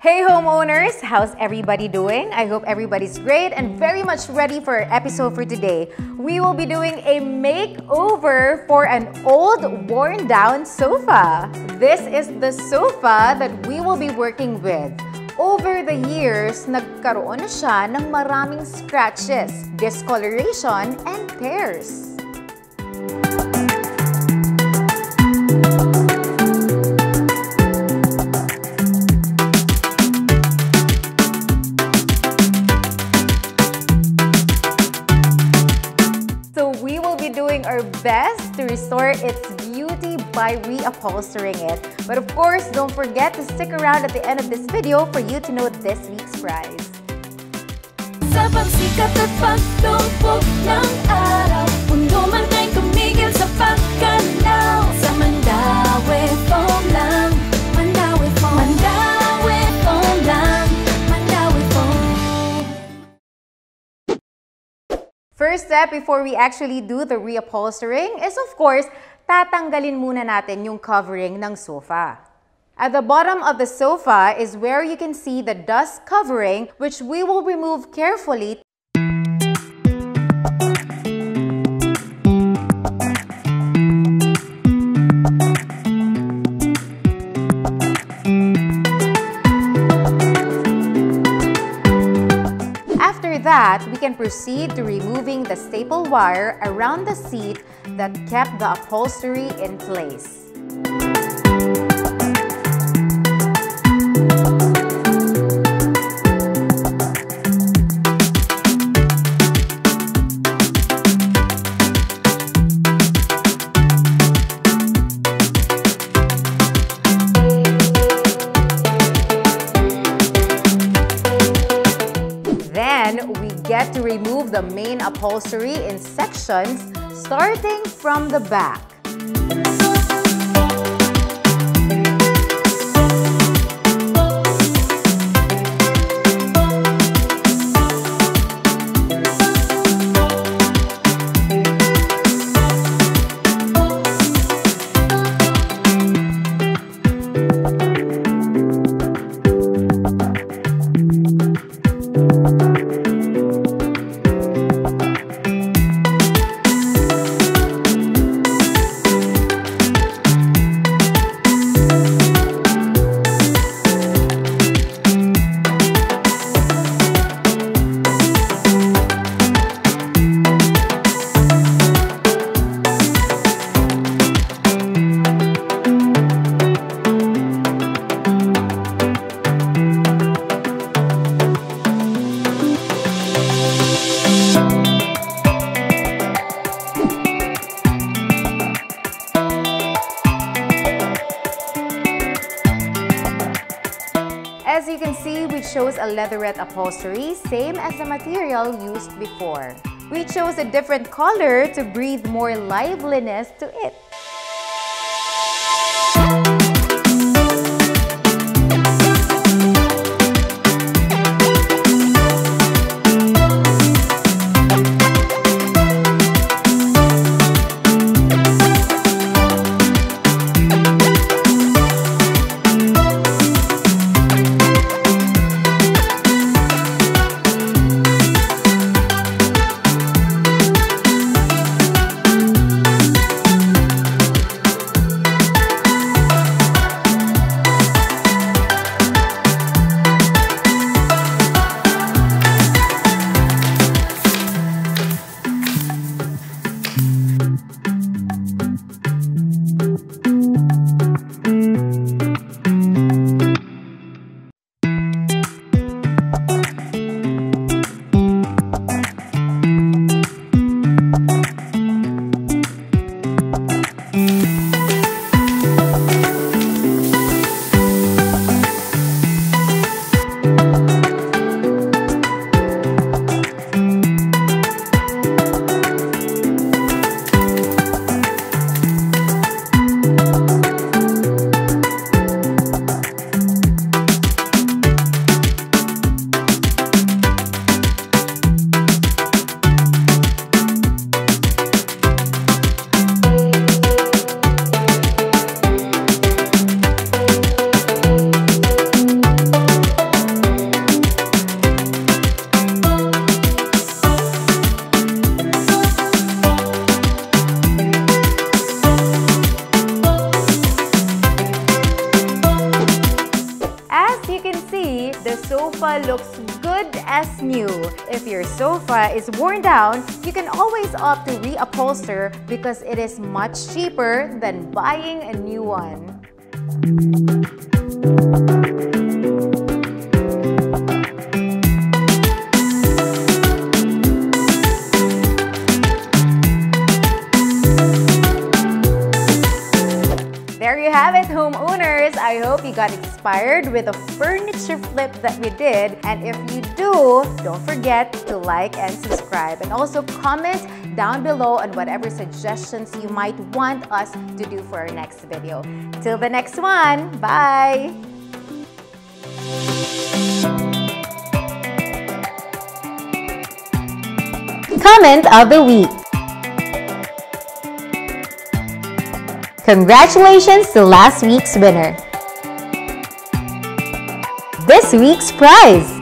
Hey homeowners, how's everybody doing? I hope everybody's great and very much ready for our episode for today. We will be doing a makeover for an old worn down sofa. This is the sofa that we will be working with. Over the years, nagkaroon na siya ng maraming scratches, discoloration, and tears. Doing our best to restore its beauty by reupholstering it. But of course, don't forget to stick around at the end of this video for you to know this week's prize. Sa pagsikat at pagtumpok ng araw First step before we actually do the reupholstering is of course, tatanggalin muna natin yung covering ng sofa. At the bottom of the sofa is where you can see the dust covering which we will remove carefully can proceed to removing the staple wire around the seat that kept the upholstery in place. Get to remove the main upholstery in sections starting from the back. See, we chose a leatherette upholstery, same as the material used before. We chose a different color to breathe more liveliness to it. Sofa looks good as new. If your sofa is worn down, you can always opt to reupholster because it is much cheaper than buying a new one. I hope you got inspired with the furniture flip that we did. And if you do, don't forget to like and subscribe. And also comment down below on whatever suggestions you might want us to do for our next video. Till the next one, bye! Comment of the week. Congratulations to last week's winner. This week's prize.